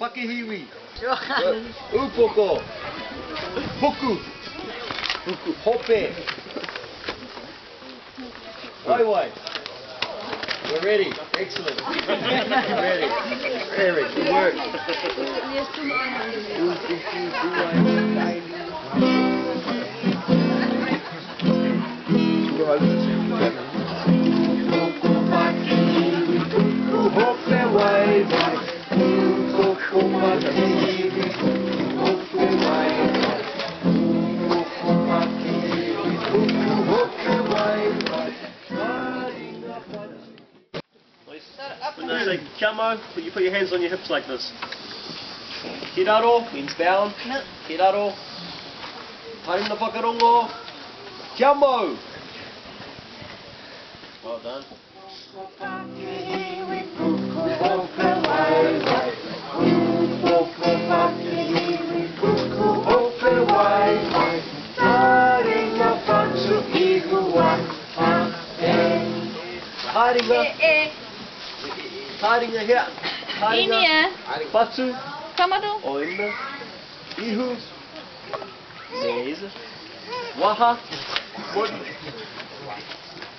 Pakihiwi. Uh, Upoko. Puku. Puku. Hope. Wai wai. We're ready. Excellent. We're ready. Very good work. When they say kamo, put you put your hands on your hips like this. Kiraro means bound. Kiraro. Haringa whakarongo. Kia mau. Well done. Haringa. Eh, eh. Haringa here. Haringa. Inie, Patu. Kamado, Oina. Ihu. Deze. Waha. Wood.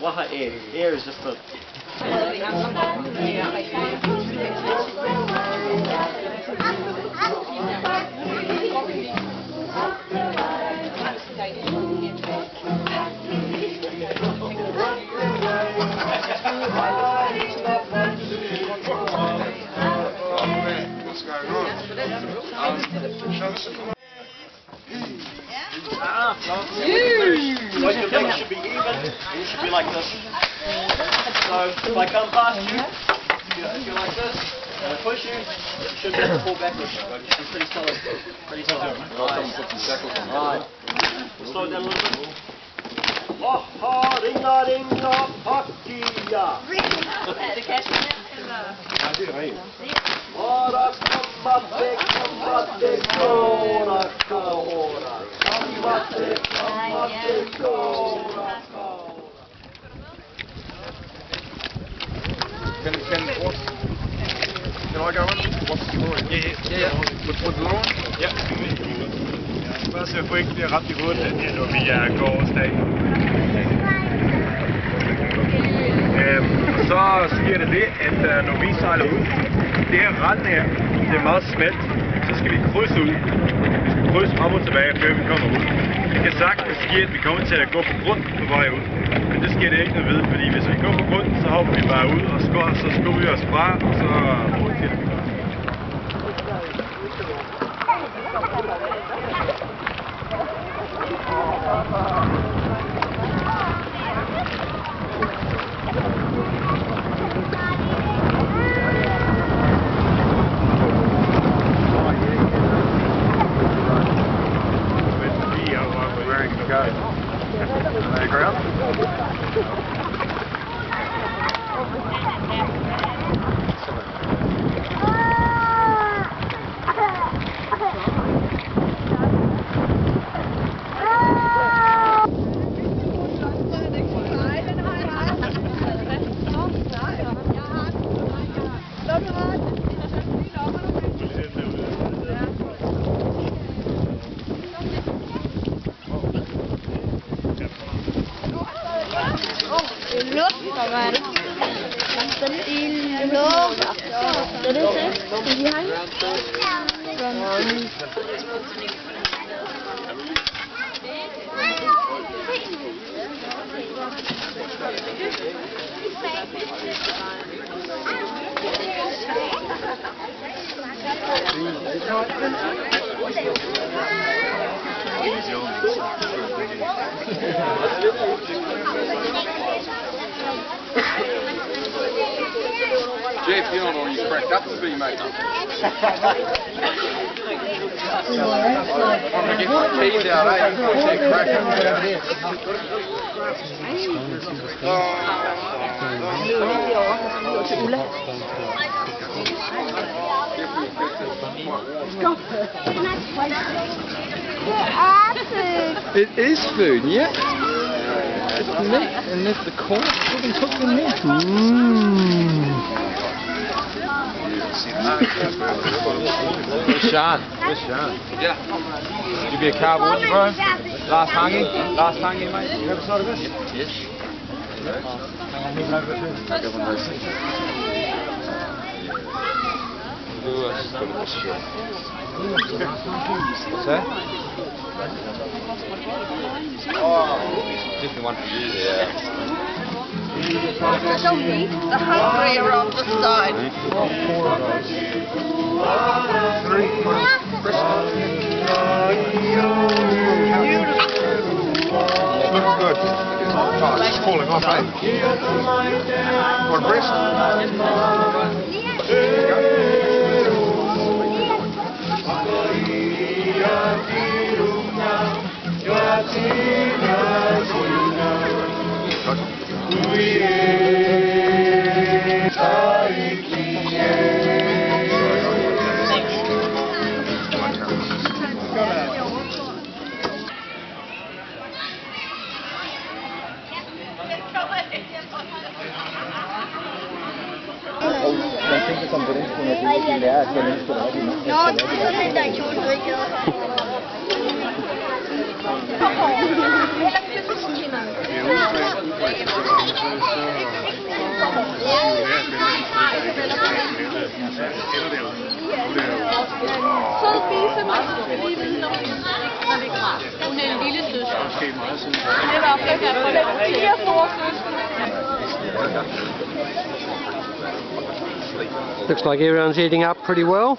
Waha air. Air is just a. you should be like this. So if I come past you, if you're, like this, and I push you, you should be able to pull backwards. You should be pretty solid. Pretty solid. Right. Right. We'll slow it down a little bit. Waha ringa ringa pakia. Ora kamate kamate kora Ja, Yeah, På, på With, Ja. Lauren? Bare så jeg ikke bliver ramt i hovedet det, når vi er går. Øhm, og så sker det det, at uh, når vi sejler ud, det her rand her, det er meget smalt, så skal vi krydse ud. Vi skal krydse frem og tilbage, før vi kommer ud. Det kan sagtens ske, at vi kommer til at gå på grund på vej ud. Men det sker det ikke noget ved, fordi hvis vi går på grund, så hopper vi bare ud, og så, så skubber vi os fra, og så fortsætter Luft, man. Den i luft. Det er det, det vi har. Jeff, you're not you cracked up to be, mate. I'm going to get my keys out, eh? You can't see crack It is food, yeah. It's meat, and there's the corn. We can cook them there. Mmm. Where's Sean? Where's Sean? Yeah. You be a cowboy, bro? Last hanging? Last hanging, mate? You ever of this? Yes. Hang on, moving over a bit. I'll get one of those things. Who else has got a shirt? What's that? Oh, definitely one for you there. The hungry are on the side. Oh, it's falling off, eh? A breast? Nå, Looks like everyone's eating up pretty well.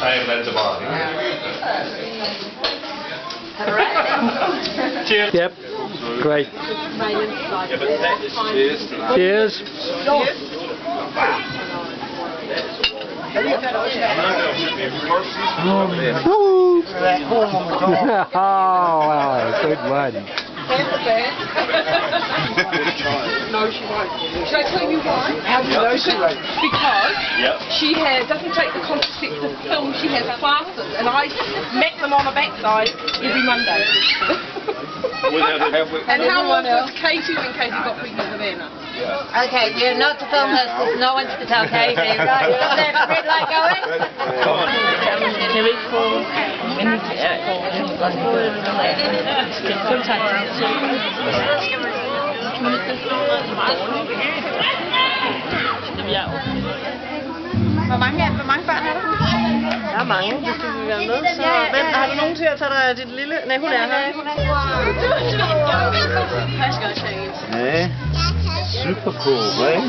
I am meant to buy. Yep. Great. Cheers. Woo! oh, wow, good one. No, she won't. Should I tell you why? How do you know she won't? Because she has, doesn't take the contraceptive film, she has classes, and I met them on the backside every Monday. and how was with Katie when Katie got pregnant with Anna? Okay, you're not to film this because no one's to tell Katie. Right, you got that red light going? Can we call? Kan vi ikke få Hvor mange, hvor mange børn er der? Der er mange, hvis du vil være med. Så hvem, har du nogen til at tage dig af dit lille... Nej, hun er her. Yeah. Super cool, right?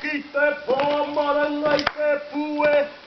Hauki te, pōmarangai te pue, hūtanga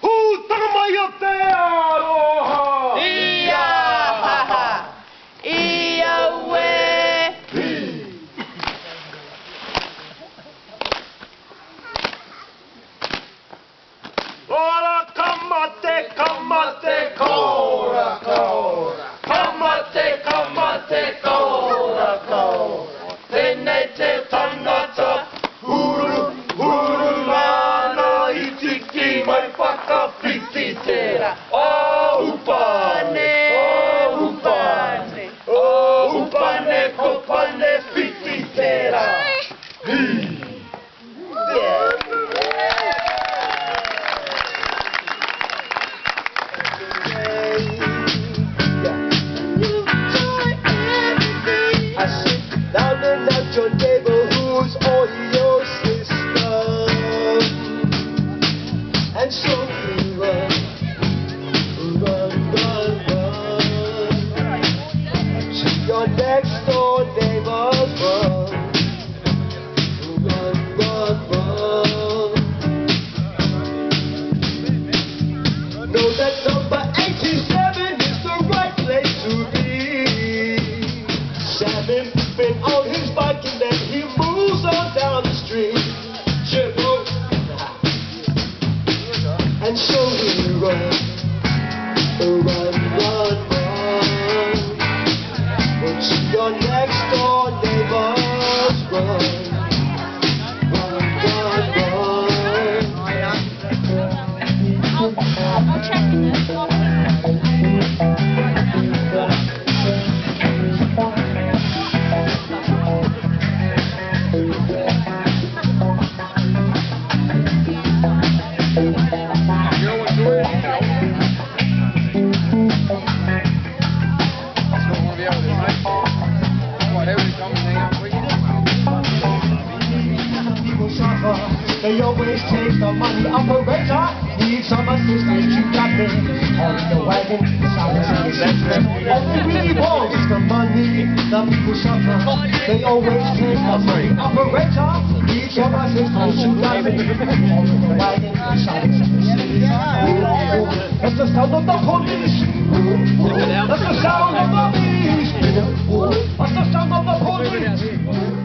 on the wagon, the silence is Only really want is the money, the people suffer. They always take the money. Operator, each of us is on the wagon, the wagon, the silence is That's the sound of the police. That's the sound of the beast. That's the sound of the police.